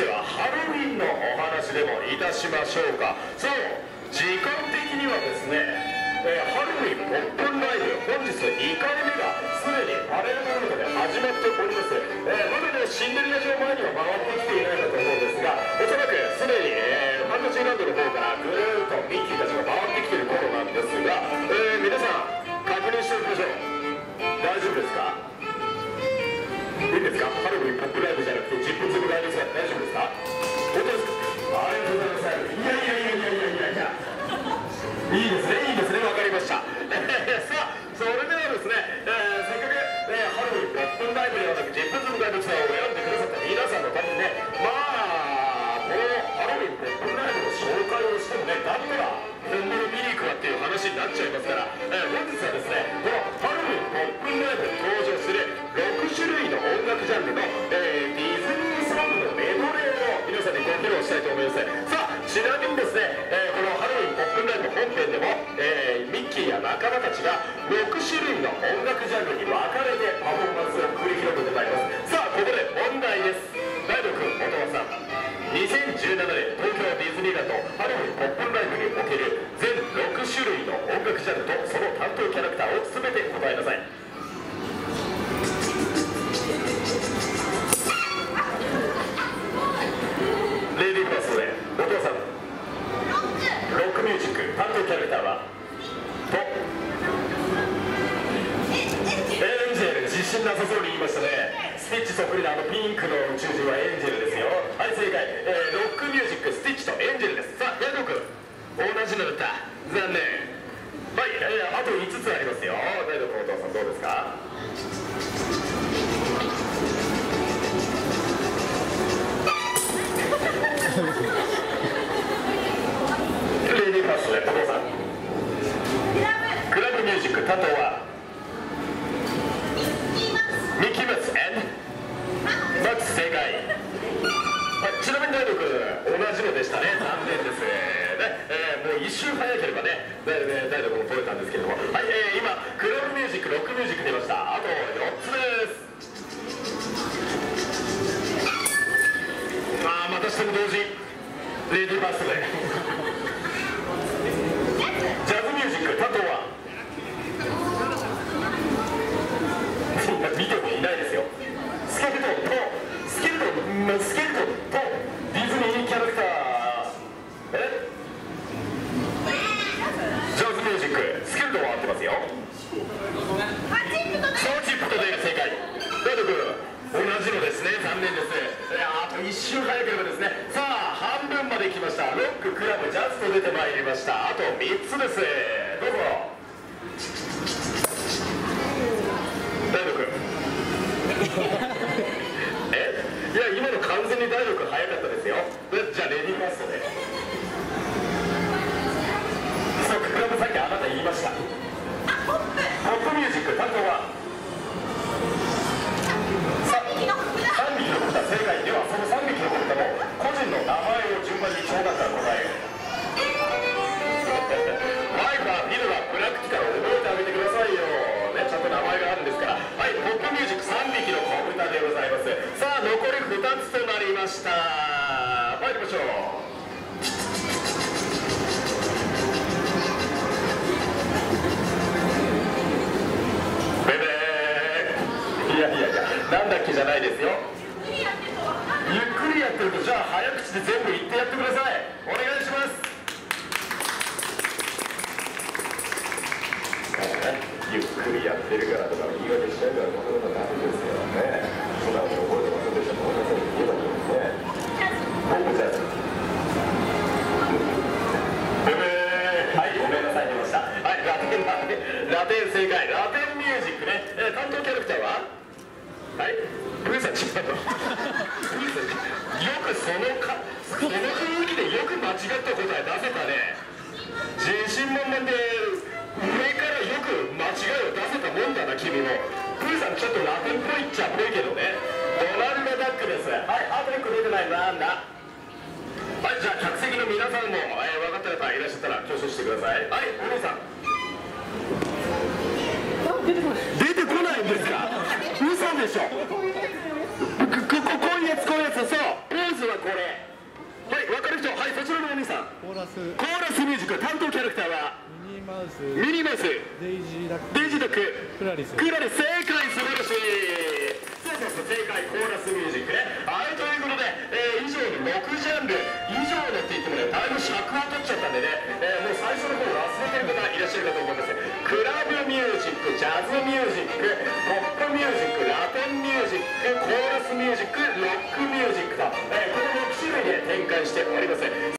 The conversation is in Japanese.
してはハロウィンのお話でもいたしましょうか。そう時間的にはですね、えーハロウィンポップンライブ本日2回目がすでにパレードルートで始まっております、えーまだねシンデレラ城前には回ってになっちゃいますから、えー本日はですねこのハロウィンポップンライブに登場する6種類の音楽ジャンルの、えーディズニーソングのメドレーを皆さんにご披露したいと思います。さあちなみにですね、えーこのハロウィンポップンライブ本編でも、えーミッキーや仲間たちが6種類の音楽ジャンルに分かれてパフォーマンスをの音楽ジャルとその担当キャラクターを全て答えなさい。レディーファーストでお父さん。ロック。ミュージック。担当キャラクターはと。エンジェル。自信なさそうに言いましたね。スティッチそっくりなあのピンクの宇宙人はエンジェルですよ。はい正解、えーロックミュージックスティッチとエンジェルです。さあヤド君同じのだった残念。はい、えーあと5つありますよ。大道君お父さんどうですか？レディーファーストでお父さん。クラブミュージック担当は？ミッキーマウス。and マックス正解。ちなみに大道君同じのでしたね。残念です、えーもう一瞬早ければね大大道君も取れたんですけれども。はい、えー今クラブミュージックロックミュージック出ました。あと4つです。ああまたしても同時。レディーファーストでジャズミュージック担当は見てもいないですよスケルトンとスケルトンまスケルトンとディズニーキャラクターえジャズミュージックスケルトンは合ってますよそうチップとで正解大道君同じのですね残念ですいやあと一瞬早ければですね。さあ半分まで来ました。ロッククラブジャズと出てまいりました。あと3つです。どうぞ。大道君 え？いや今の完全に大道君早かったですよ。でじゃあレディーファーストで。そうクラブさっきあなた言いましたってるとじゃあ早口で全部言ってやってください。お願いします。ゆっくりやってるからとか言い訳しちゃうからこんなことダメですよね。素直に覚えてませんでした。ごめんなさい。言えばい。い。んですね僕じゃブブーはい。ごめんなさい。出ましたはい。ラテンラテンラテン正解ラテンミュージックね、えー担当キャラはい。プーさん違うよくそのかその雰囲気でよく間違った答え出せたね。自信満々で上からよく間違いを出せたもんだな君も。プーさんちょっとラテンっぽいっちゃっぽいけどね。ドナルド・ダックです。はいあと1個出てないなんだはいじゃあ客席の皆さんも、えー分かった方いらっしゃったら挙手してください。はいお姉さん出てこないんですか嘘でしょここここういうやつこういうやつそう。プーずはこれ。はい分かる人？はいそちらのお兄さん。コーラスコーラスミュージック担当キャラクターはミニマウス。ミニマウス。デイジーダック。デイジーダック。クラリス。クラリス正解素晴らしい。そうそうそう正解コーラスミュージックね。はいということで、えー以上に6ジャンル以上のって言ってもねだいぶ尺を取っちゃったんでね、えーもう最初の頃忘れてる方いらっしゃるかと思うんですクラシックジャズミュージックポップミュージックラテンミュージックコーラスミュージックロックミュージックと、えーこの6種類で展開しております。